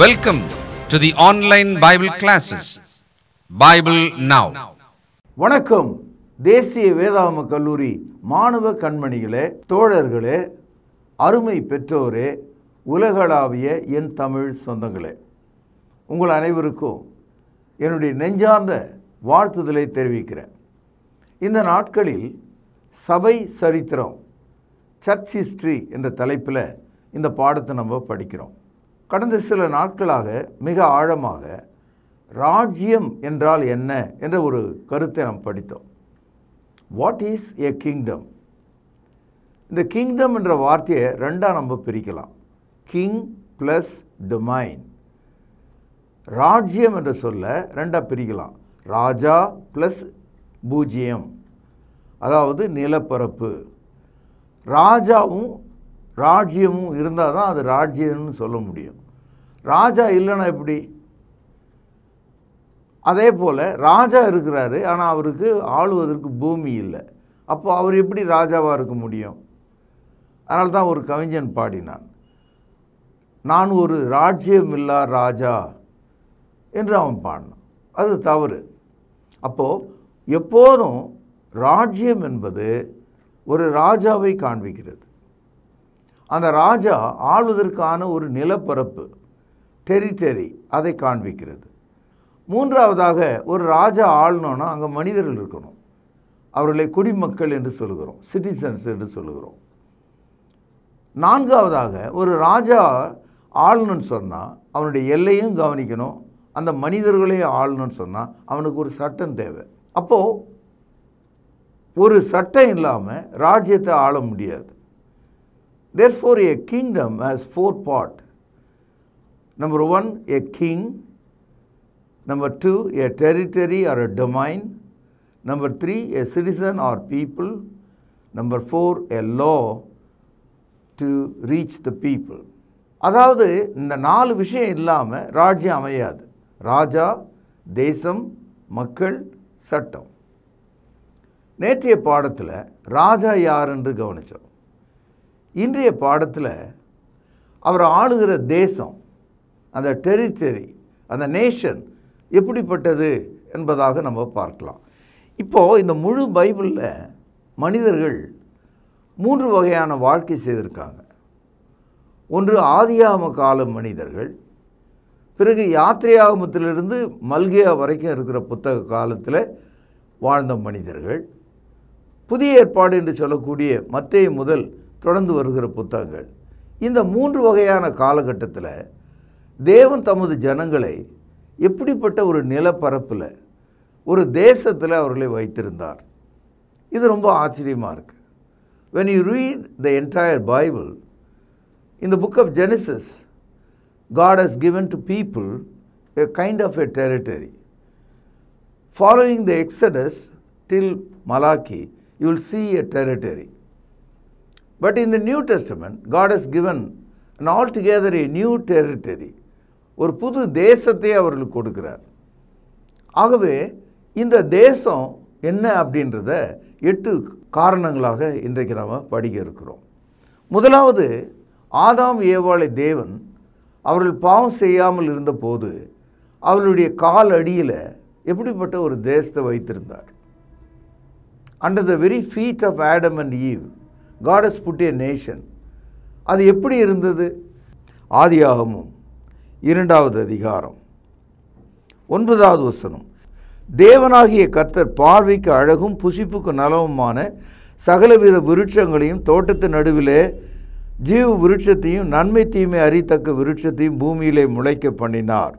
Welcome to the online Bible classes Bible now வணக்கம். தேசிய வேதாம கல்லூரி மாணவ கண்மணிகளே தோழர்களே அருமை பெற்றோரே உலகளாவிய என் தமிழ் சொந்தங்களே. உங்கள் அனைவருக்கும் என்னுடைய நெஞ்சார்ந்த வாழ்த்துதலை தெரிவிக்கிறேன். இந்த நாட்களில் சபை சரித்திரம் சர்ச் ஹிஸ்ட்ரி என்ற தலைப்பில் இந்த பாடத்தை நம்ம படிக்கிறோம். கடந்த சில நாட்களாக மிக ஆழமாக ராஜ்யம் என்றால் என்ன என்ற ஒரு கருத்தை நாம் படித்தோம். வாட் இஸ் எ கிங்டம் இந்த கிங்டம் என்ற வார்த்தையை ரெண்டாக நம்ம பிரிக்கலாம். கிங் ப்ளஸ் டொமைன் ராஜ்யம் என்ற சொல்ல ரெண்டாக பிரிக்கலாம். ராஜா ப்ளஸ் பூஜ்ஜியம் அதாவது நிலப்பரப்பு. ராஜாவும் ராஜ்யமும் இருந்தால் தான் அது ராஜ்யம்னு சொல்ல முடியும். ராஜா இல்லைன்னா எப்படி? அதே போல் ராஜா இருக்கிறாரு ஆனால் அவருக்கு ஆளுவதற்கு பூமி இல்லை. அப்போ அவர் எப்படி ராஜாவாக இருக்க முடியும்? அதனால தான் ஒரு கவிஞன் பாடினான். நான் ஒரு ராஜ்யம் இல்லா ராஜா என்று அவன் பாடினான். அது தவறு. அப்போது எப்போதும் ராஜ்யம் என்பது ஒரு ராஜாவை காண்பிக்கிறது. அந்த ராஜா ஆளுவதற்கான ஒரு நிலப்பரப்பு டெரிட்டரி அதை காண்பிக்கிறது. மூன்றாவதாக ஒரு ராஜா ஆளணும்னா அங்கே மனிதர்கள் இருக்கணும். அவர்களை குடிமக்கள் என்று சொல்லுகிறோம் சிட்டிசன்ஸ் என்று சொல்லுகிறோம். நான்காவதாக ஒரு ராஜா ஆளணும்னு சொன்னால் அவனுடைய எல்லையும் கவனிக்கணும். அந்த மனிதர்களையும் ஆளணும்னு சொன்னால் அவனுக்கு ஒரு சட்டம் தேவை. அப்போது ஒரு சட்டம் இல்லாமல் ராஜ்யத்தை ஆள முடியாது. Therefore a kingdom has four part number one a king number two a territory or a domain number three a citizen or people number four a law to reach the people அதாவது இந்த நாலு விஷயம் இல்லாமல் ராஜ்யம் அமையாது ராஜா தேசம் மக்கள் சட்டம் நேற்றைய பாடத்தில் ராஜா யார் என்று கவனித்தோம் இன்றைய பாடத்தில் அவர் ஆளுகிற தேசம் அந்த டெரிட்டரி அந்த நேஷன் எப்படிப்பட்டது என்பதாக நம்ம பார்க்கலாம். இப்போது இந்த முழு பைபிளில் மனிதர்கள் மூன்று வகையான வாழ்க்கை செய்திருக்காங்க. ஒன்று ஆதியாம கால மனிதர்கள் பிறகு யாத்திரையாகமத்திலிருந்து மல்கியா வரைக்கும் இருக்கிற புத்தக காலத்தில் வாழ்ந்த மனிதர்கள் புதிய ஏற்பாடு என்று சொல்லக்கூடிய மத்திய முதல் தொடர்ந்து வருகிற புத்தகங்கள். இந்த மூன்று வகையான காலகட்டத்தில் தேவன் தமது ஜனங்களை எப்படிப்பட்ட ஒரு நிலப்பரப்பில் ஒரு தேசத்தில் அவர்களை வைத்திருந்தார். இது ரொம்ப ஆச்சரியமாக இருக்குது when you read the entire Bible இந்த book of Genesis God has given to people a kind of a territory following the Exodus till Malachi you will see see territory. But in the New Testament, God has given an altogether a new territory. ஒரு புது தேசத்தை அவர்களுக்கு கொடுக்கிறார். ஆகவே இந்த தேசம் என்ன அப்படின்றத எட்டு காரணங்களாக இன்றைக்கு நாம் படிக்க இருக்கிறோம். முதலாவது ஆதாம் ஏவாளை தேவன் அவர்கள் பாவம் செய்யாமல் இருந்தபோது அவர்களுடைய கால் அடியில் எப்படிப்பட்ட ஒரு தேசத்தை வைத்திருந்தார்? Under the very feet of Adam and Eve God's put a nation அது எப்படி இருந்தது? ஆதியாகமும் இரண்டாவது அதிகாரம் ஒன்பதாவது வசனம். தேவனாகிய கர்த்தர் பார்வைக்கு அழகும் புசிப்புக்கு நலவுமான சகலவித விருட்சங்களையும் தோட்டத்து நடுவிலே ஜீவ விருட்சத்தையும் நன்மை தீமை அறித்தக்க விருட்சத்தையும் பூமியிலே முளைக்க பண்ணினார்.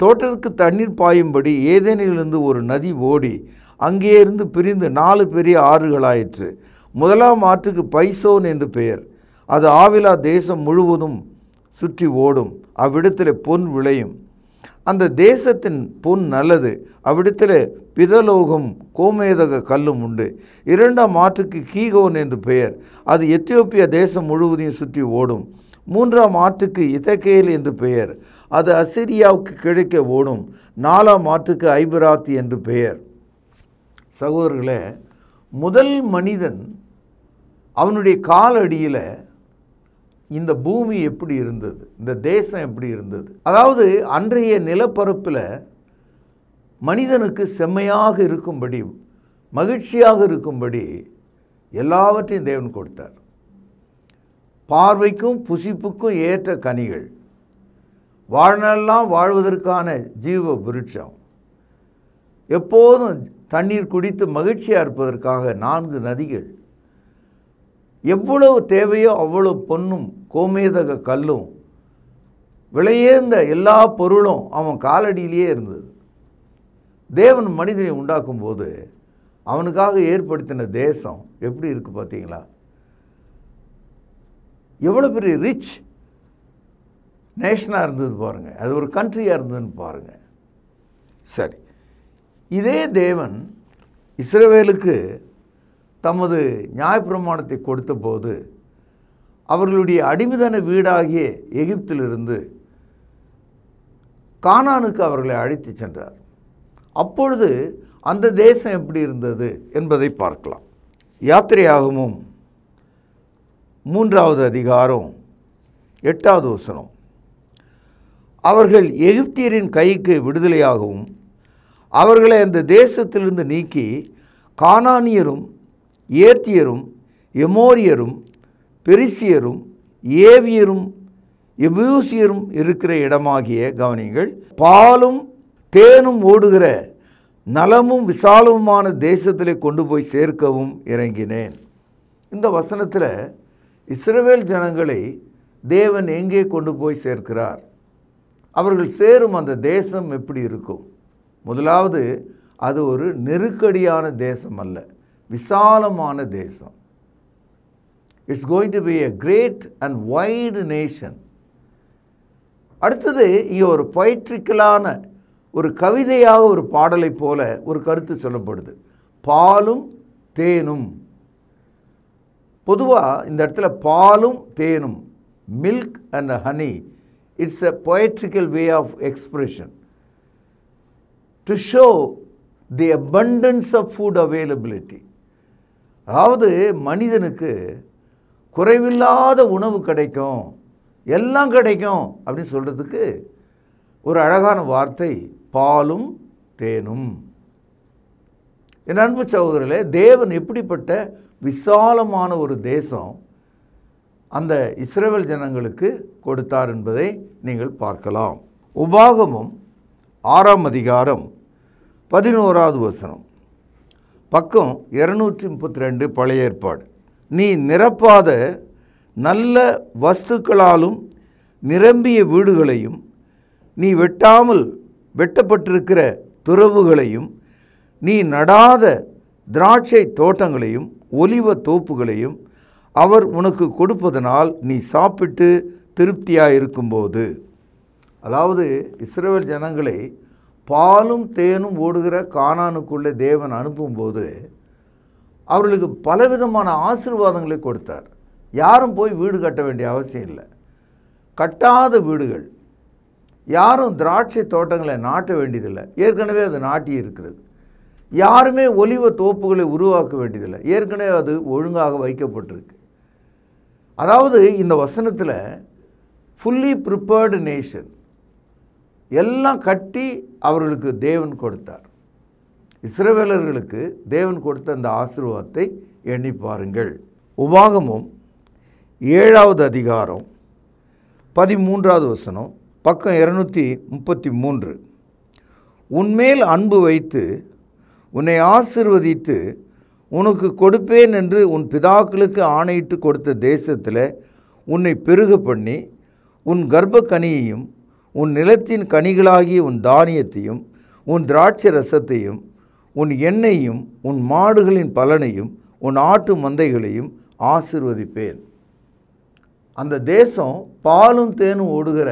தோட்டத்துக்கு தண்ணீர் பாயும்படி ஏதேனிலிருந்து ஒரு நதி ஓடி அங்கே இருந்து பிரிந்து நாலு பெரிய ஆறுகளாயிற்று. முதலாம் ஆற்றுக்கு பைசோன் என்று பெயர். அது ஆவிலா தேசம் முழுவதும் சுற்றி ஓடும் அவ்விடத்தில் பொன் விளையும். அந்த தேசத்தின் பொன் நல்லது அவ்விடத்தில் பிதலோகம் கோமேதக கல்லும் உண்டு. இரண்டாம் ஆற்றுக்கு கீகோன் என்று பெயர். அது எத்தியோப்பிய தேசம் முழுவதையும் சுற்றி ஓடும். மூன்றாம் ஆற்றுக்கு இதகேல் என்று பெயர். அது அசிரியாவுக்கு கிழக்கே ஓடும். நாலாம் ஆற்றுக்கு ஐபராத் என்று பெயர். சகோதரர்களே முதல் மனிதன் அவனுடைய காலடியில் இந்த பூமி எப்படி இருந்தது? இந்த தேசம் எப்படி இருந்தது? அதாவது அன்றைய நிலப்பரப்பில் மனிதனுக்கு செம்மையாக இருக்கும்படி மகிழ்ச்சியாக இருக்கும்படி எல்லாவற்றையும் தேவன் கொடுத்தார். பார்வைக்கும் புசிப்புக்கும் ஏற்ற கனிகள். வாழ்நாளெல்லாம் வாழ்வதற்கான ஜீவ விருட்சம். எப்போதும் தண்ணீர் குடித்து மகிழ்ச்சியாக இருப்பதற்காக நான்கு நதிகள். எவ்வளவு தேவையோ அவ்வளவு பொன்னும் கோமேதக கல்லும் விலையேர்ந்த எல்லா பொருளும் அவன் காலடியிலேயே இருந்தது. தேவன் மனிதனை உண்டாக்கும் போது அவனுக்காக ஏற்படுத்தின தேசம் எப்படி இருக்குது பார்த்தீங்களா? எவ்வளோ பெரிய ரிச் நேஷனாக இருந்தது பாருங்கள் அது ஒரு கண்ட்ரியாக இருந்ததுன்னு பாருங்கள் சரி. இதே தேவன் இஸ்ரவேலுக்கு தமது நியாயப்பிரமாணத்தை கொடுத்தபோது அவர்களுடைய அடிமைதன வீடாகிய எகிப்திலிருந்து கானானுக்கு அவர்களை அழைத்து சென்றார். அப்பொழுது அந்த தேசம் எப்படி இருந்தது என்பதை பார்க்கலாம். யாத்திரையாகமும் மூன்றாவது அதிகாரம் எட்டாவது வசனம். அவர்கள் எகிப்தியரின் கைக்கு விடுதலையாகவும் அவர்களை அந்த தேசத்திலிருந்து நீக்கி கானானியரும் ஏத்தியரும் எமோரியரும் பெரிசியரும் ஏவியரும் எபூசியரும் இருக்கிற இடமாகிய கவனிங்கள் பாலும் தேனும் ஓடுகிற நலமும் விசாலமுமான தேசத்தில் கொண்டு போய் சேர்க்கவும் இறங்கினேன். இந்த வசனத்தில் இஸ்ரவேல் ஜனங்களை தேவன் எங்கே கொண்டு போய் சேர்க்கிறார்? அவர்கள் சேரும் அந்த தேசம் எப்படி இருக்கும்? முதலாவது அது ஒரு நெருக்கடியான தேசம் அல்ல. விசாலமான தேசம். It's going to be a great and wide nation அடுத்தது இங்கே ஒரு பொய்ட்ரிக்கலான ஒரு கவிதையாக ஒரு பாடலை போல ஒரு கருத்து சொல்லப்படுது. பாலும் தேனும். பொதுவாக இந்த இடத்துல பாலும் தேனும் milk and honey it's a poetical way of expression to show the abundance of food availability அதாவது மனிதனுக்கு குறைவில்லாத உணவு கிடைக்கும் எல்லாம் கிடைக்கும் அப்படின்னு சொல்கிறதுக்கு ஒரு அழகான வார்த்தை பாலும் தேனும். என் அன்பு சகோதரர்களே தேவன் எப்படிப்பட்ட விசாலமான ஒரு தேசம் அந்த இஸ்ரேல் ஜனங்களுக்கு கொடுத்தார் என்பதை நீங்கள் பார்க்கலாம். உபாகமும் ஆறாம் அதிகாரம் பதினோராவது வசனம். பக்கம் இரநூற்றி முப்பத்தி ரெண்டு பழைய ஏற்பாடு. நீ நிரப்பாத நல்ல வஸ்துக்களாலும் நிரம்பிய வீடுகளையும் நீ வெட்டாமல் வெட்டப்பட்டிருக்கிற துறவுகளையும் நீ நடாத திராட்சை தோட்டங்களையும் ஒலிவ தோப்புகளையும் அவர் உனக்கு கொடுப்பதனால் நீ சாப்பிட்டு திருப்தியாக இருக்கும்போது அதாவது இஸ்ரேல் ஜனங்களை பாலும் தேனும் ஓடுகிற காணானுக்குள்ளே தேவன் அனுப்பும்போது அவர்களுக்கு பலவிதமான ஆசீர்வாதங்களை கொடுத்தார். யாரும் போய் வீடு கட்ட வேண்டிய அவசியம் இல்லை. கட்டாத வீடுகள். யாரும் திராட்சை தோட்டங்களை நாட்ட வேண்டியதில்லை. ஏற்கனவே அது நாட்டி இருக்கிறது. யாருமே ஒலிவ தோப்புகளை உருவாக்க வேண்டியதில்லை. ஏற்கனவே அது ஒழுங்காக வைக்கப்பட்டிருக்கு. அதாவது இந்த வசனத்தில் ஃபுல்லி ப்ரிப்பேர்டு நேஷன் எல்லாம் கட்டி அவர்களுக்கு தேவன் கொடுத்தார். இஸ்ரவேலர்களுக்கு தேவன் கொடுத்த அந்த ஆசீர்வாதத்தை எண்ணி பாருங்கள். உபாகமும் ஏழாவது அதிகாரம் பதிமூன்றாவது வசனம் பக்கம் இரநூத்தி முப்பத்தி மூன்று. உன்மேல் அன்பு வைத்து உன்னை ஆசிர்வதித்து உனக்கு கொடுப்பேன் என்று உன் பிதாக்களுக்கு ஆணையிட்டு கொடுத்த தேசத்தில் உன்னை பெருக பண்ணி உன் கர்ப்ப கனியையும் உன் நிலத்தின் கனிகளாகிய உன் தானியத்தையும் உன் திராட்சை ரசத்தையும் உன் எண்ணெயையும் உன் மாடுகளின் பலனையும் உன் ஆட்டு மந்தைகளையும் ஆசிர்வதிப்பேன். அந்த தேசம் பாலும் தேனும் ஓடுகிற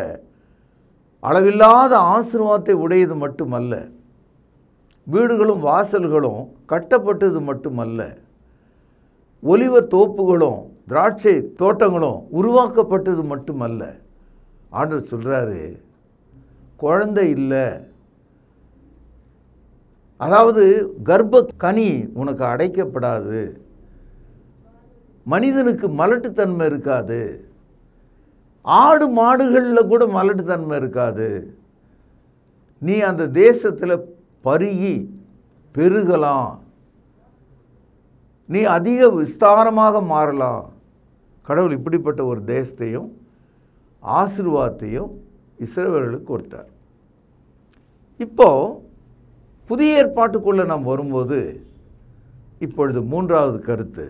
அளவில்லாத ஆசீர்வாதத்தை உடையது மட்டுமல்ல வீடுகளும் வாசல்களும் கட்டப்பட்டது மட்டுமல்ல ஒலிவ தோப்புகளும் திராட்சை தோட்டங்களும் உருவாக்கப்பட்டது மட்டுமல்ல. ஆண்டவர் சொல்கிறாரு குழந்தை இல்லை. அதாவது கர்ப்ப கனி உனக்கு அடைக்கப்படாது. மனிதனுக்கு மலட்டுத்தன்மை இருக்காது. ஆடு மாடுகளில் கூட மலட்டுத்தன்மை இருக்காது. நீ அந்த தேசத்தில் பருகி பெருகலாம். நீ அதிக விஸ்தாரமாக மாறலாம். கடவுள் இப்படிப்பட்ட ஒரு தேசத்தையும் ஆசிர்வாதத்தையும் இஸ்ரவேலர்களுக்கு கொடுத்தார். இப்போ புதிய ஏற்பாட்டுக்குள்ளே நாம் வரும்போது இப்பொழுது மூன்றாவது கருத்து.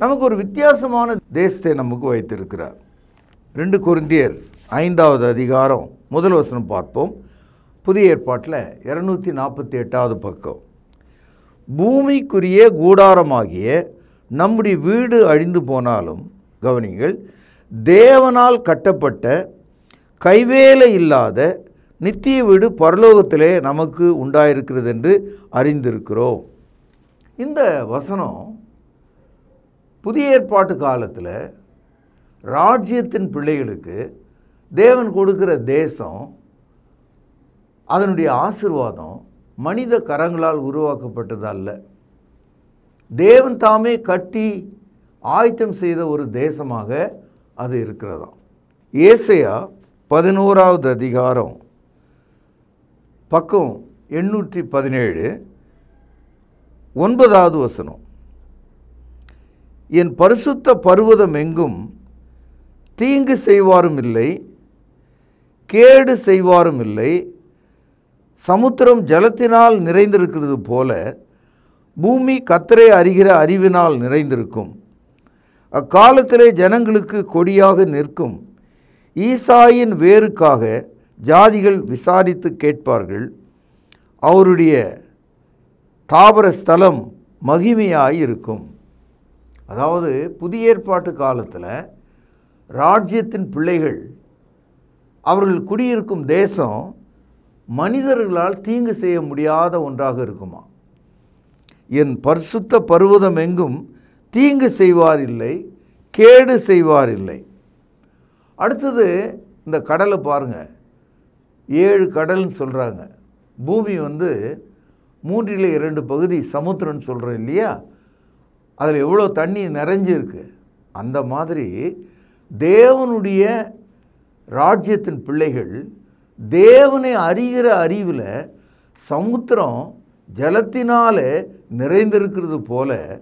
நமக்கு ஒரு வித்தியாசமான தேசத்தை நமக்கு வைத்திருக்கிறார். ரெண்டு குருந்தியர் ஐந்தாவது அதிகாரம் முதல் வசனம் பார்ப்போம். புதிய ஏற்பாட்டில் இரநூத்தி நாற்பத்தி எட்டாவது பக்கம். பூமிக்குரிய கூடாரமாகிய நம்முடைய வீடு அழிந்து போனாலும் கவனிங்கள் தேவனால் கட்டப்பட்ட கைவேலை இல்லாத நித்திய வீடு பரலோகத்திலே நமக்கு உண்டாயிருக்கிறது என்று அறிந்திருக்கிறோம். இந்த வசனம் புதிய ஏற்பாட்டு காலத்தில் ராஜ்யத்தின் பிள்ளைகளுக்கு தேவன் கொடுக்கிற தேசம் அதனுடைய ஆசிர்வாதம் மனித கரங்களால் உருவாக்கப்பட்டது அல்ல. தேவன் தாமே கட்டி ஆயத்தம் செய்த ஒரு தேசமாக அது இருக்கிறதாம். ஏசையா பதினோராவது அதிகாரம் பக்கம் எண்ணூற்றி பதினேழு ஒன்பதாவது வசனம். என் பரிசுத்த பருவதம் எங்கும் தீங்கு செய்வாரும் இல்லை கேடு செய்வாரும் இல்லை. சமுத்திரம் ஜலத்தினால் நிறைந்திருக்கிறது போல பூமி கத்தரை அறிகிற அறிவினால் நிறைந்திருக்கும். அக்காலத்திலே ஜனங்களுக்கு கொடியாக நிற்கும். ஈசாயின் வேருக்காக ஜாதிகள் விசாரித்து கேட்பார்கள். அவருடைய தாவர ஸ்தலம் மகிமையாய் இருக்கும். அதாவது புதிய ஏற்பாட்டு காலத்தில் ராஜ்யத்தின் பிள்ளைகள் அவர்கள் குடியிருக்கும் தேசம் மனிதர்களால் தீங்கு செய்ய முடியாத ஒன்றாக இருக்குமா? என் பரிசுத்த பருவதம் எங்கும் தீங்கு செய்வார் இல்லை கேடு செய்வார் இல்லை. அடுத்தது இந்த கடலை பாருங்கள் ஏழு கடல்னு சொல்கிறாங்க பூமி வந்து மூன்றில் இரண்டு பகுதி சமுத்திரம்னு சொல்கிறோம் இல்லையா? அதில் எவ்வளோ தண்ணி நிறைஞ்சிருக்கு? அந்த மாதிரி தேவனுடைய ராஜ்யத்தின் பிள்ளைகள் தேவனை அறிகிற அறிவில் சமுத்திரம் ஜலத்தினாலே நிறைந்திருக்கிறது போல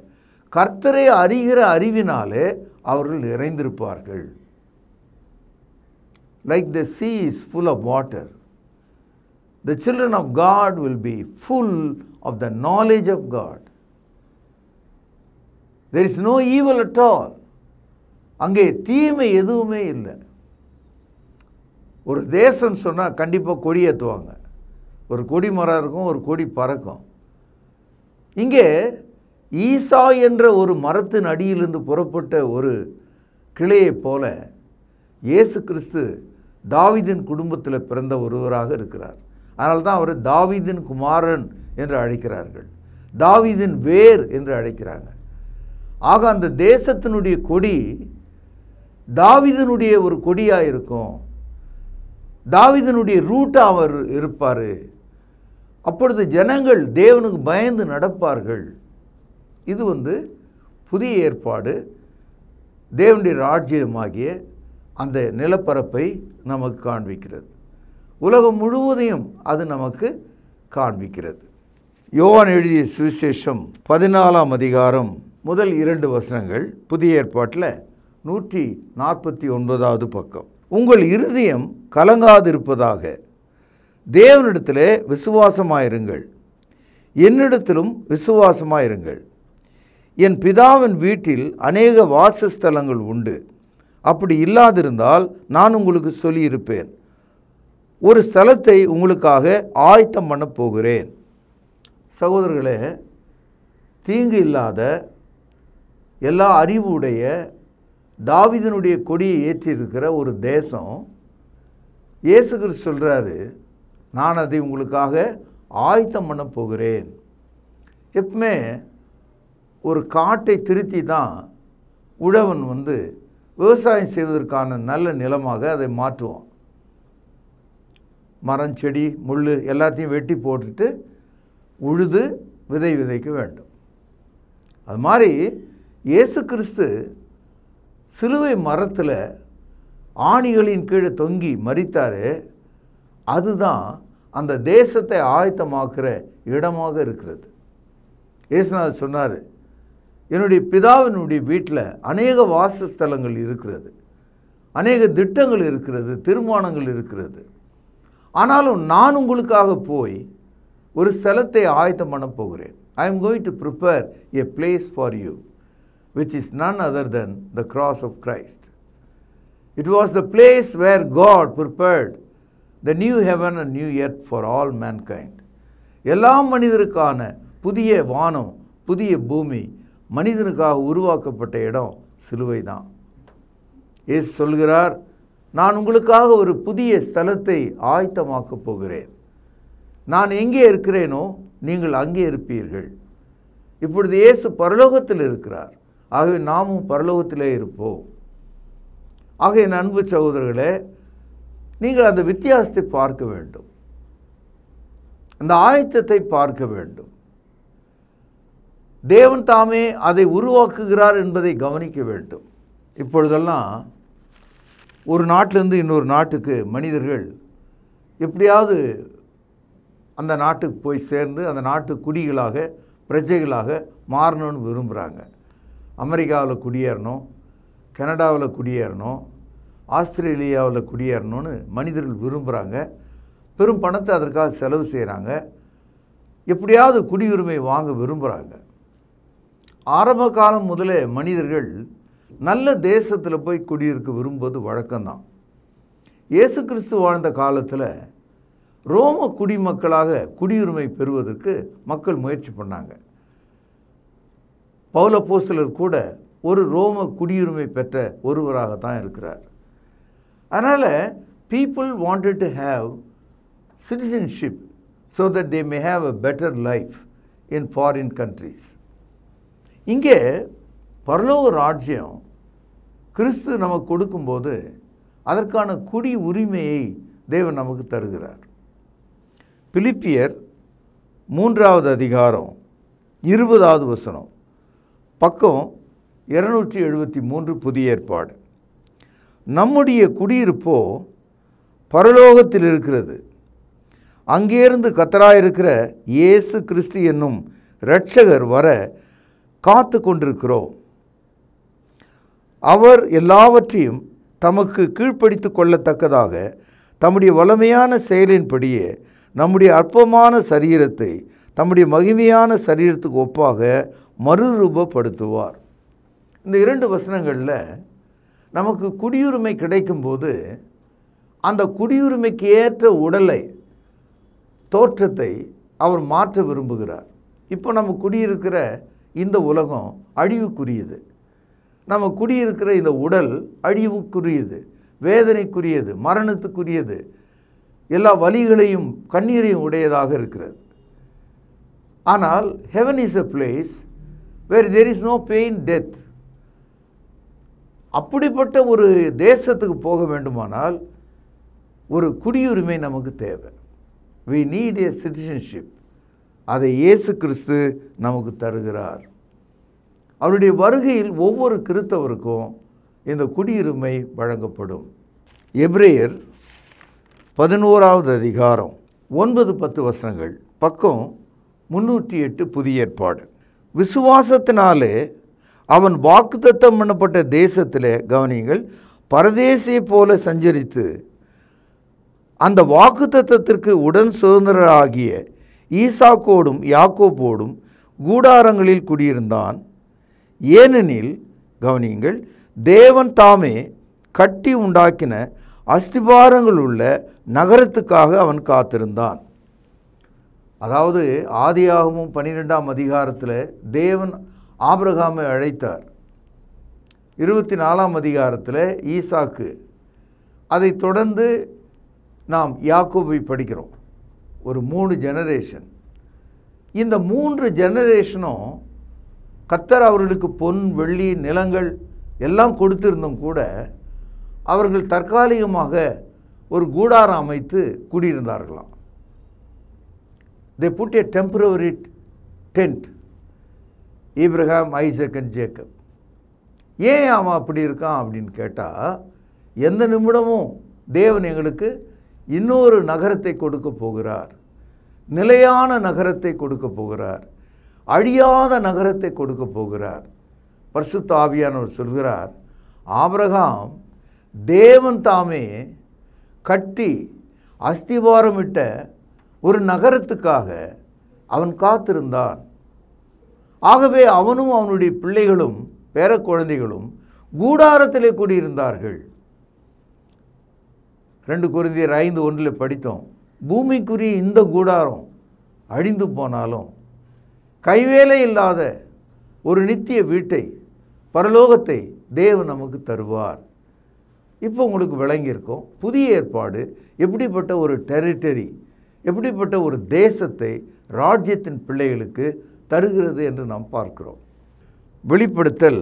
கர்த்தரை அறிகிற அறிவினாலே அவர்கள் நிறைந்திருப்பார்கள். Like the sea is full of water the children of god will be full of the knowledge of god. There is no evil at all. அங்கே தீமை எதுவுமே இல்லை. ஒரு தேசம் சொன்னால் கண்டிப்பாக கொடி ஏற்றுவாங்க ஒரு கொடி மரம் இருக்கும் ஒரு கொடி பறக்கும். இங்கே ஈசா என்ற ஒரு மரத்தின் அடியிலிருந்து புறப்பட்ட ஒரு கிளையைப் போல இயேசு கிறிஸ்து தாவிதின் குடும்பத்தில் பிறந்த ஒருவராக இருக்கிறார். அதனால தான் அவர் தாவீதின் குமாரன் என்று அழைக்கிறார்கள். தாவீதின் வேர் என்று அழைக்கிறாங்க. ஆக அந்த தேசத்தினுடைய கொடி தாவீதனுடைய ஒரு கொடியாக இருக்கும். தாவீதனுடைய ரூட்டாக அவர் இருப்பார். அப்பொழுது ஜனங்கள் தேவனுக்கு பயந்து நடப்பார்கள். இது வந்து புதிய ஏற்பாடு. தேவனுடைய ராஜ்யமாகிய அந்த நிலப்பரப்பை நமக்கு காண்பிக்கிறது. உலகம் முழுவதையும் அது நமக்கு காண்பிக்கிறது. யோவான் எழுதிய சுவிசேஷம் பதினாலாம் அதிகாரம் முதல் இரண்டு வசனங்கள் புதிய ஏற்பாட்டில் நூற்றி நாற்பத்தி ஒன்பதாவது பக்கம். உங்கள் இருதயம் கலங்காதிருப்பதாக தேவனிடத்தில் விசுவாசமாயிருங்கள். என்னிடத்திலும் விசுவாசமாயிருங்கள். என் பிதாவின் வீட்டில் அநேக வாசஸ்தலங்கள் உண்டு. அப்படி இல்லாதிருந்தால் நான் உங்களுக்கு சொல்லியிருப்பேன். ஒரு ஸ்தலத்தை உங்களுக்காக ஆயத்தம் பண்ண போகிறேன். சகோதரர்களே தீங்கு இல்லாத எல்லா அறிவு உடைய தாவிதனுடைய கொடியை ஏற்றியிருக்கிற ஒரு தேசம் இயேசு கிறிஸ்து சொல்கிறாரு நான் அதை உங்களுக்காக ஆயத்தம் பண்ண போகிறேன். எப்பவுமே ஒரு காட்டை திருத்தி தான் உழவன் வந்து விவசாயம் செய்வதற்கான நல்ல நிலமாக அதை மாற்றுவான். மரம் செடி முள் எல்லாத்தையும் வெட்டி போட்டுட்டு உழுது விதை விதைக்க வேண்டும். அது மாதிரி இயேசு கிறிஸ்து சிலுவை மரத்தில் ஆணிகளின் கீழே தொங்கி மறித்தார் அதுதான் அந்த தேசத்தை ஆயத்தமாக்குற இடமாக இருக்கிறது. இயேசுநாதர் சொன்னார் என்னுடைய பிதாவினுடைய வீட்டில் அநேக வாசஸ்தலங்கள் இருக்கிறது. அநேக திட்டங்கள் இருக்கிறது திருமணங்கள் இருக்கிறது. ஆனாலும் நான் உங்களுக்காக போய் ஒரு ஸ்தலத்தை ஆயத்தம் பண்ண போகிறேன். I am going to prepare a place for you which is none other than the cross of Christ it was the place where God prepared the new heaven and new earth for all mankind எல்லா மனிதருக்கான புதிய வானம் புதிய பூமி மனிதனுக்காக உருவாக்கப்பட்ட இடம் சிலுவை தான் ஏசு சொல்கிறார் நான் உங்களுக்காக ஒரு புதிய ஸ்தலத்தை ஆயத்தமாக்கப் போகிறேன். நான் எங்கே இருக்கிறேனோ நீங்கள் அங்கே இருப்பீர்கள். இப்பொழுது இயேசு பரலோகத்தில் இருக்கிறார். ஆகவே நாமும் பரலோகத்திலே இருப்போம். ஆக என் அன்பு சகோதரர்களே நீங்கள் அந்த வித்தியாசத்தை பார்க்க வேண்டும். அந்த ஆயத்தத்தை பார்க்க வேண்டும். தேவன் தாமே அதை உருவாக்குகிறார் என்பதை கவனிக்க வேண்டும். இப்பொழுதெல்லாம் ஒரு நாட்டிலேருந்து இன்னொரு நாட்டுக்கு மனிதர்கள் எப்படியாவது அந்த நாட்டுக்கு போய் சேர்ந்து அந்த நாட்டு குடிகளாக பிரஜைகளாக மாறணும்னு விரும்புகிறாங்க அமெரிக்காவில் குடியேறணும் கனடாவில் குடியேறணும் ஆஸ்திரேலியாவில் குடியேறணும்னு மனிதர்கள் விரும்புகிறாங்க பெரும் பணத்தை அதற்காக செலவு செய்கிறாங்க எப்படியாவது குடியுரிமை வாங்க விரும்புகிறாங்க ஆரம்ப காலம் முதலே மனிதர்கள் நல்ல தேசத்தில் போய் குடியிருக்க விரும்புவது வழக்கம்தான். இயேசு கிறிஸ்து வாழ்ந்த காலத்தில் ரோம குடிமக்களாக குடியுரிமை பெறுவதற்கு மக்கள் முயற்சி பண்ணாங்க. பௌலப்போஸ்தலர் கூட ஒரு ரோம குடியுரிமை பெற்ற ஒருவராகத்தான் இருக்கிறார். அதனால் people wanted to have citizenship so that they may have a better life in foreign countries இங்கே பரலோக ராஜ்யம் கிறிஸ்து நமக்கு கொடுக்கும்போது அதற்கான குடி உரிமையை தேவன் நமக்கு தருகிறார். பிலிப்பியர் மூன்றாவது அதிகாரம் இருபதாவது வசனம். பக்கம் இருநூற்றி எழுபத்தி மூன்று புதிய ஏற்பாடு. நம்முடைய குடியிருப்போ பரலோகத்தில் இருக்கிறது. அங்கேருந்து கத்தராயிருக்கிற இயேசு கிறிஸ்து என்னும் இரட்சகர் வர காத்து கொண்டிருக்கிறோம் அவர் எல்லாவற்றையும் தமக்கு கீழ்ப்படுத்திக் கொள்ளத்தக்கதாக தம்முடைய வளமையான செயலின்படியே நம்முடைய அற்பமான சரீரத்தை தம்முடைய மகிமையான சரீரத்துக்கு ஒப்பாக மறுரூபப்படுத்துவார். இந்த இரண்டு வசனங்களில் நமக்கு குடியுரிமை கிடைக்கும்போது அந்த குடியுரிமைக்கு ஏற்ற உடலை தோற்றத்தை அவர் மாற்ற விரும்புகிறார். இப்போ நம்ம குடியிருக்கிற இந்த உலகம் அழிவுக்குரியது. நம்ம குடியிருக்கிற இந்த உடல் அழிவுக்குரியது வேதனைக்குரியது மரணத்துக்குரியது. எல்லா வழிகளையும் கண்ணீரையும் உடையதாக இருக்கிறது. ஆனால் heaven is a place where there is no pain death அப்படிப்பட்ட ஒரு தேசத்துக்கு போக வேண்டுமானால் ஒரு குடியுரிமை நமக்கு தேவை. வி நீட் ஏ சிட்டிசன்ஷிப் அதை இயேசு கிறிஸ்து நமக்கு தருகிறார். அவருடைய வருகையில் ஒவ்வொரு கிறித்தவருக்கும் இந்த குடியுரிமை வழங்கப்படும். எப்ரேயர் பதினோராவது அதிகாரம் ஒன்பது பத்து வசனங்கள். பக்கம் முன்னூற்றி எட்டு புதிய ஏற்பாடு. விசுவாசத்தினாலே அவன் வாக்குத்தத்தம் பண்ணப்பட்ட தேசத்தில் கவனிங்கள் பரதேசியை போல சஞ்சரித்து அந்த வாக்குத்தத்தத்திற்கு உடன் சுதந்திரராகிய ஈசாக்கோடும் யாக்கோப்போடும் கூடாரங்களில் குடியிருந்தான். ஏனெனில் கவனியுங்கள் தேவன் தாமே கட்டி உண்டாக்கின அஸ்திபாரங்கள் உள்ள நகரத்துக்காக அவன் காத்திருந்தான். அதாவது ஆதியாகமும் பன்னிரெண்டாம் அதிகாரத்தில் தேவன் ஆபிரகாமை அழைத்தார். இருபத்தி நாலாம் அதிகாரத்தில் ஈசாக்கு. அதை தொடர்ந்து நாம் யாக்கோபை படிக்கிறோம். ஒரு மூணு ஜெனரேஷன் இந்த மூன்று ஜெனரேஷனும் கத்தர் அவர்களுக்கு பொன் வெள்ளி நிலங்கள் எல்லாம் கொடுத்திருந்தும் கூட அவர்கள் தற்காலிகமாக ஒரு கூடாரம் அமைத்து குடியிருந்தார்களாம். They put a temporary tent Abraham Isaac and Jacob ஏன் அவன் அப்படி இருக்கான் அப்படின்னு கேட்டால் எந்த நிமிடமும் தேவன் எங்களுக்கு இன்னொரு நகரத்தை கொடுக்க போகிறார் நிலையான நகரத்தை கொடுக்க போகிறார். அழியாத நகரத்தை கொடுக்க போகிறார். பரிசுத்த ஆவியானவர் சொல்கிறார் ஆபிரகாம் தேவன் தாமே கட்டி அஸ்திவாரமிட்ட ஒரு நகரத்துக்காக அவன் காத்திருந்தான். ஆகவே அவனும் அவனுடைய பிள்ளைகளும் பேர குழந்தைகளும் கூடாரத்திலே குடியிருந்தார்கள். ரெண்டு குருந்தியர் ஐந்து ஒன்றில் படித்தோம் பூமிக்குரிய இந்த கூடாரம் அழிந்து போனாலும் கைவேலை இல்லாத ஒரு நித்திய வீட்டை பரலோகத்தை தேவன் நமக்கு தருவார். இப்போ உங்களுக்கு விளங்கியிருக்கோம் புதிய ஏற்பாடு எப்படிப்பட்ட ஒரு டெரிட்டரி எப்படிப்பட்ட ஒரு தேசத்தை ராஜ்யத்தின் பிள்ளைகளுக்கு தருகிறது என்று நாம் பார்க்கிறோம். வெளிப்படுத்தல்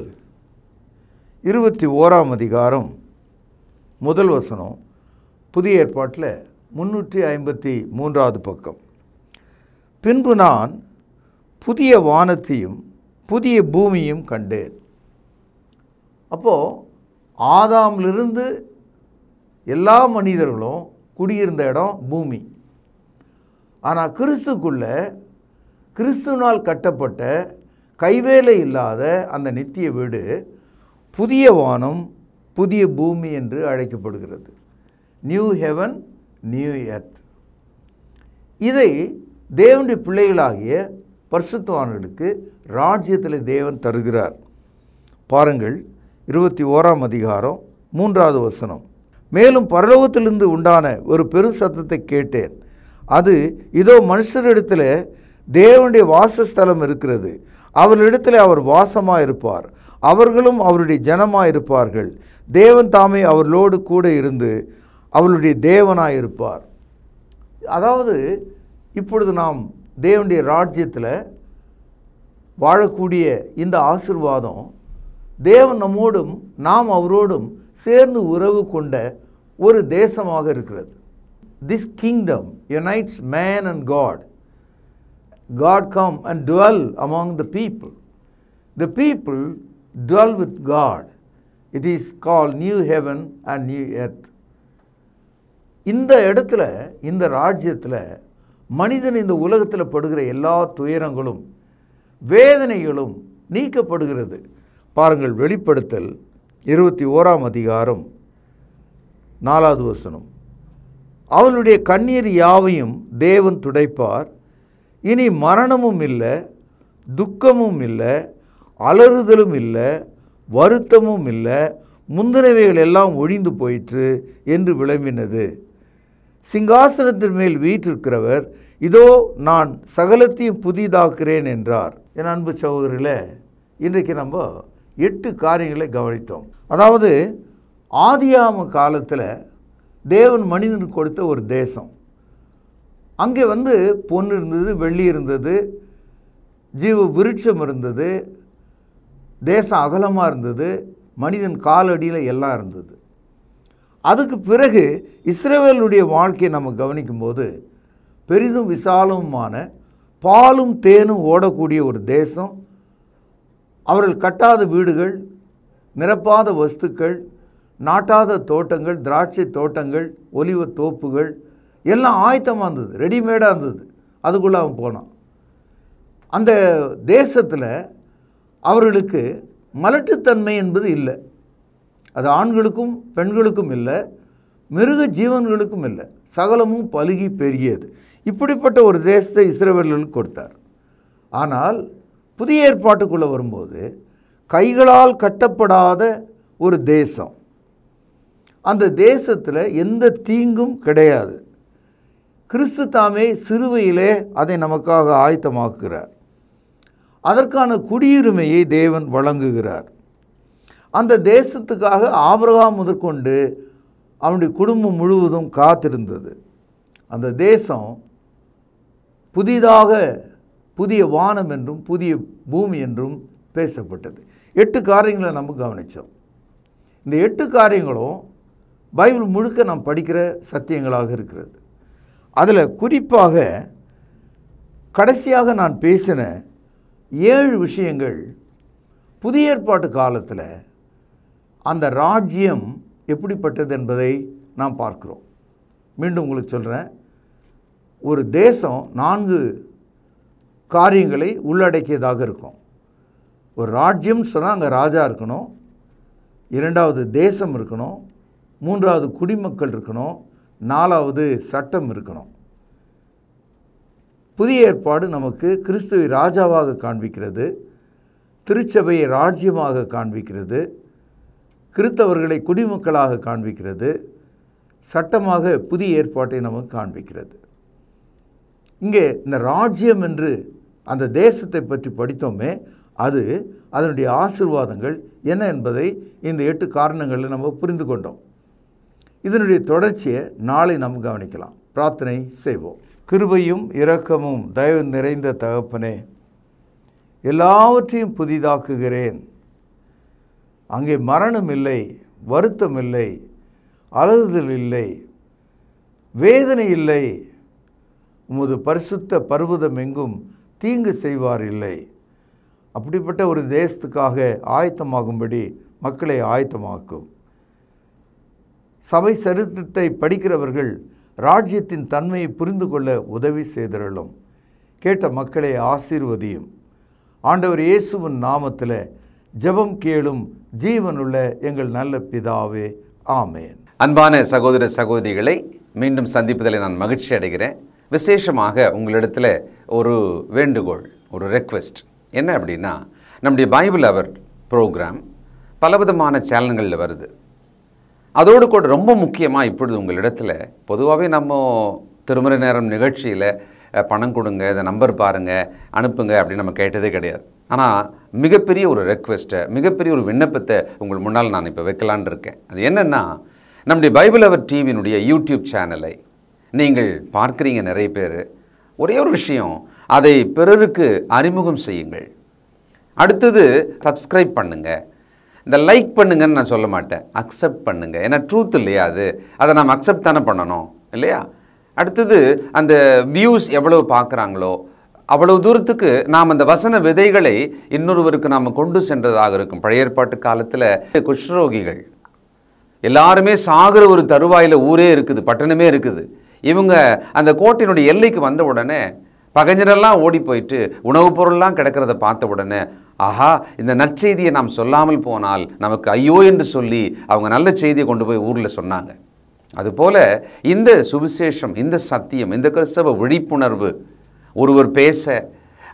இருபத்தி ஓராம் அதிகாரம் முதல் வசனம் புதிய ஏற்பாட்டில் முன்னூற்றி ஐம்பத்தி மூன்றாவது பக்கம். பின்பு நான் புதிய வானத்தையும் புதிய பூமியும் கண்டேன். அப்போது ஆதாமிலிருந்து எல்லா மனிதர்களும் குடியிருந்த இடம் பூமி. ஆனால் கிறிஸ்துக்குள்ளே கிறிஸ்துனால் கட்டப்பட்ட கைவேலை இல்லாத அந்த நித்திய வீடு புதிய வானம் புதிய பூமி என்று அழைக்கப்படுகிறது. New heaven new earth. இதை தேவனுடைய பிள்ளைகளாகிய பரிசுத்தவான்களுக்கு ராஜ்யத்தில் தேவன் தருகிறார். பாருங்கள் இருபத்தி ஓராம் அதிகாரம் மூன்றாவது வசனம். மேலும் பரலோகத்திலிருந்து உண்டான ஒரு பெரும் சத்தத்தை கேட்டேன். அது இதோ மனுஷரிடத்தில் தேவனுடைய வாசஸ்தலம் இருக்கிறது. அவர்களிடத்தில் அவர் வாசமாக இருப்பார் அவர்களும் அவருடைய ஜனமாக இருப்பார்கள் தேவன் தாமே அவர்களோடு கூட இருந்து அவருடைய தேவனாக இருப்பார் அதாவது இப்பொழுது நாம் தேவனுடைய ராஜ்யத்தில் வாழக்கூடிய இந்த ஆசிர்வாதம் தேவன் நம்மோடும் நாம் அவரோடும் சேர்ந்து உறவு கொண்ட ஒரு தேசமாக இருக்கிறது. This kingdom unites man and God God come and dwell among the people the people dwell with God it is call new heaven and new earth இந்த இடத்துல இந்த ராஜ்யத்தில் மனிதன் இந்த உலகத்தில் படுகிற எல்லா துயரங்களும் வேதனைகளும் நீக்கப்படுகிறது. பாருங்கள் வெளிப்படுத்தல் இருபத்தி ஓராம் அதிகாரம் நாலாவது வசனம். அவளுடைய கண்ணீர் யாவையும் தேவன் துடைப்பார். இனி மரணமும் இல்லை துக்கமும் இல்லை அலறுதலும் இல்லை வருத்தமும் இல்லை முந்தினவைகள் எல்லாம் ஒழிந்து போயிற்று என்று விளம்பினது. சிங்காசனத்தின் மேல் வீற்றிருக்கிறவர் இதோ நான் சகலத்தையும் புதிதாக்குறேன் என்றார். என் அன்பு சகோதரிகளே இன்றைக்கு நம்ம எட்டு காரியங்களை கவனித்தோம். அதாவது ஆதியாம காலத்தில் தேவன் மனிதனுக்கு கொடுத்த ஒரு தேசம். அங்கே வந்து பொன் இருந்தது வெள்ளி இருந்தது ஜீவ விருட்சம் இருந்தது தேசம் அகலமாக இருந்தது மனிதன் காலடியில் எல்லாம் இருந்தது. அதுக்கு பிறகு இஸ்ரேவேலுடைய வாழ்க்கையை நம்ம கவனிக்கும்போது பெரிதும் விசாலமுமான பாலும் தேனும் ஓடக்கூடிய ஒரு தேசம். அவர்கள் கட்டாத வீடுகள் நிரப்பாத வஸ்துக்கள் நாட்டாத தோட்டங்கள் திராட்சை தோட்டங்கள் ஒலிவ தோப்புகள் எல்லாம் ஆயத்தமாக இருந்தது ரெடிமேடாக இருந்தது. அதுக்குள்ளே அவன் போனான். அந்த தேசத்தில் அவர்களுக்கு மலட்டுத்தன்மை என்பது இல்லை. அது ஆண்களுக்கும் பெண்களுக்கும் இல்லை மிருக ஜீவன்களுக்கும் இல்லை. சகலமும் பலுகி பெருகியது. இப்படிப்பட்ட ஒரு தேசத்தை இஸ்ரேவேலர்களுக்கு கொடுத்தார். ஆனால் புதிய ஏற்பாட்டுக்குள்ளே வரும்போது கைகளால் கட்டப்படாத ஒரு தேசம். அந்த தேசத்தில் எந்த தீங்கும் கிடையாது. கிறிஸ்து தாமே சிறுவையிலே அதை நமக்காக ஆயத்தமாக்குகிறார். அதற்கான குடியுரிமையை தேவன் வழங்குகிறார். அந்த தேசத்துக்காக ஆபிரகாம் முதற்கொண்டு அவனுடைய குடும்பம் முழுவதும் காத்திருந்தது. அந்த தேசம் புதிதாக புதிய வானம் என்றும் புதிய பூமி என்றும் பேசப்பட்டது. எட்டு காரியங்களை நம்ம கவனித்தோம் இந்த எட்டு காரியங்களும் பைபிள் முழுக்க நாம் படிக்கிற சத்தியங்களாக இருக்கிறது. அதில் குறிப்பாக கடைசியாக நான் பேசின ஏழு விஷயங்கள் புதிய ஏற்பாட்டு காலத்தில் அந்த ராஜ்யம் எப்படிப்பட்டது என்பதை நாம் பார்க்கிறோம். மீண்டும் உங்களுக்கு சொல்கிறேன் ஒரு தேசம் நான்கு காரியங்களை உள்ளடக்கியதாக இருக்கும். ஒரு ராஜ்யம் சொன்னால் அங்கே ராஜா இருக்கணும். இரண்டாவது தேசம் இருக்கணும். மூன்றாவது குடிமக்கள் இருக்கணும். நாலாவது சட்டம் இருக்கணும். புதிய ஏற்பாடு நமக்கு கிறிஸ்துவை ராஜாவாக காண்பிக்கிறது. திருச்சபையை ராஜ்யமாக காண்பிக்கிறது. கிறித்தவர்களை குடிமக்களாக காண்பிக்கிறது சட்டமாக புதிய ஏற்பாட்டை நமக்கு காண்பிக்கிறது. இங்கே இந்த ராஜ்யம் என்று அந்த தேசத்தை பற்றி படித்தோமே அது அதனுடைய ஆசிர்வாதங்கள் என்ன என்பதை இந்த எட்டு காரணங்களில் நம்ம புரிந்து கொண்டோம். இதனுடைய தொடர்ச்சியை நாளை நாம் கவனிக்கலாம். பிரார்த்தனை செய்வோம். கிருபையும் இரக்கமும் தயவு நிறைந்த தகப்பனே எல்லாவற்றையும் புதிதாக்குகிறேன். அங்கே மரணம் இல்லை வருத்தம் இல்லை அழுதல் இல்லை வேதனை இல்லை. உமது பரிசுத்த பர்வதம் எங்கும் தீங்கு செய்வார் இல்லை. அப்படிப்பட்ட ஒரு தேசத்துக்காக ஆயத்தமாகும்படி மக்களை ஆயத்தமாக்கும். சபை சரித்திரத்தை படிக்கிறவர்கள் ராஜ்யத்தின் தன்மையை புரிந்து கொள்ள உதவி செய்திருளும். கேட்ட மக்களை ஆசீர்வதியும். ஆண்டவர் இயேசுவின் நாமத்தில் ஜெபம் கேளும் ஜீவனுள்ள எங்கள் நல்ல பிதாவே ஆமேன். அன்பான சகோதர சகோதரிகளை மீண்டும் சந்திப்பதில் நான் மகிழ்ச்சி அடைகிறேன். விசேஷமாக உங்களிடத்தில் ஒரு வேண்டுகோள் ஒரு ரெக்வெஸ்ட் என்ன அப்படின்னா நம்முடைய பைபிள் அவர் ப்ரோக்ராம் பலவிதமான சேனல்களில் வருது. அதோடு கூட ரொம்ப முக்கியமாக இப்பொழுது உங்களிடத்தில் பொதுவாகவே நம்ம திருமறை நேரம் நிகழ்ச்சியில் பணம் கொடுங்க இந்த நம்பர் பாருங்கள் அனுப்புங்க அப்படின்னு நம்ம கேட்டதே கிடையாது. ஆனால் மிகப்பெரிய ஒரு ரெக்வெஸ்ட்டை மிகப்பெரிய ஒரு விண்ணப்பத்தை உங்கள் முன்னால் நான் இப்போ வைக்கலான் இருக்கேன். அது என்னென்னா நம்முடைய பைபிள் அவர் டிவியினுடைய யூடியூப் சேனலை நீங்கள் பார்க்குறீங்க நிறைய பேர். ஒரே ஒரு விஷயம் அதை பிறருக்கு அறிமுகம் செய்யுங்கள். அடுத்தது சப்ஸ்கிரைப் பண்ணுங்கள் இந்த லைக் பண்ணுங்கன்னு நான் சொல்ல மாட்டேன். அக்செப்ட் பண்ணுங்கள் ஏன்னா ட்ரூத் இல்லையா அது? அதை நாம் அக்செப்ட் தானே பண்ணணும் இல்லையா? அடுத்தது அந்த வியூஸ் எவ்வளோ பார்க்குறாங்களோ அவ்வளவு தூரத்துக்கு நாம் அந்த வசன விதைகளை இன்னொருவருக்கு நாம் கொண்டு சென்றதாக இருக்கும். பழைய ஏற்பாட்டு காலத்தில் குஷ்ரோகிகள் எல்லாருமே சாகிற ஒரு தருவாயில் ஊரே இருக்குது பட்டணமே இருக்குது. இவங்க அந்த கோட்டையினுடைய எல்லைக்கு வந்த உடனே பகைஞரெல்லாம் ஓடி போயிட்டு உணவுப் பொருள்லாம் கிடக்கிறத பார்த்த உடனே ஆஹா இந்த நற்செய்தியை நாம் சொல்லாமல் போனால் நமக்கு ஐயோ என்று சொல்லி அவங்க நல்ல செய்தியை கொண்டு போய் ஊரில் சொன்னாங்க. அதுபோல் இந்த சுவிசேஷம் இந்த சத்தியம் இந்த கிறிஸ்தவ விழிப்புணர்வு ஒருவர் பேச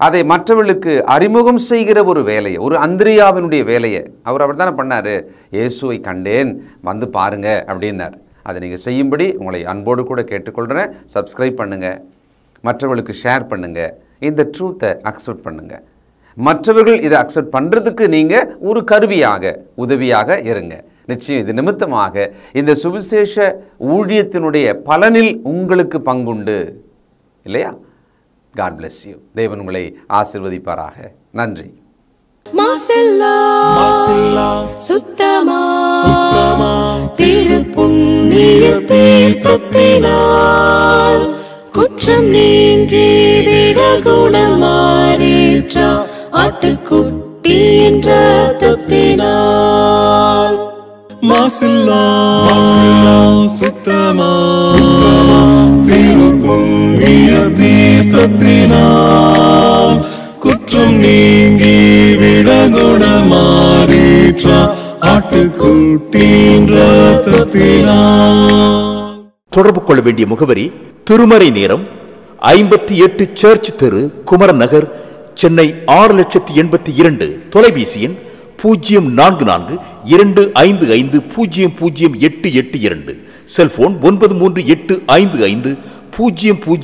அதை மற்றவர்களுக்கு அறிமுகம் செய்கிற ஒரு வேலையை ஒரு அந்திரியாவினுடைய வேலையை அவர் அவர் தானே பண்ணார்? இயேசுவை கண்டேன் வந்து பாருங்க அப்படின்னார். அதை நீங்கள் செய்யும்படி உங்களை அன்போடு கூட கேட்டுக்கொள்கிறேன் சப்ஸ்கிரைப் பண்ணுங்கள் மற்றவர்களுக்கு ஷேர் பண்ணுங்கள் இந்த ட்ரூத்தை அக்செப்ட் பண்ணுங்கள் மற்றவர்கள் இதை அக்செப்ட் பண்ணுறதுக்கு நீங்கள் ஒரு கருவியாக உதவியாக இருங்க. நிச்சயம் இது நிமித்தமாக இந்த சுவிசேஷ ஊழியத்தினுடைய பலனில் உங்களுக்கு பங்குண்டு. இல்லையா? காட் bless யூ தேவன் உங்களை ஆசிர்வதிப்பாராக. நன்றி. மாசில்லா மாசில்லா சுத்தமா சுத்தமா திரு புண்ணிய தீர்த்தத்தினால் குற்றம் நீங்கி விட குணமாறேற்ற ஆட்டுக்குட்டி என்ற தத்தினால் மாசில்லா சுத்தமா சுத்தமா திருப்புண்ணிய தீர்த்தத்தினால் குற்றம் நீங்கி விடகுண குணமாறீற்ற ஆட்டுக்குட்டின் ரத்தத்தினால். தொடர்பு கொள்ள வேண்டிய முகவரி திருமறை நேரம் ஐம்பத்தி எட்டு சர்ச் தெரு குமரன் நகர் சென்னை ஆறு லட்சத்தி எண்பத்தி இரண்டு. தொலைபேசி எண் பூஜ்ஜியம் நான்கு நான்கு இரண்டு ஐந்து ஐந்து பூஜ்ஜியம் பூஜ்ஜியம் எட்டு எட்டு இரண்டு. செல்போன் ஒன்பது மூன்று எட்டு ஐந்து ஐந்து பூஜ்ஜியம் பூஜ்ஜியம்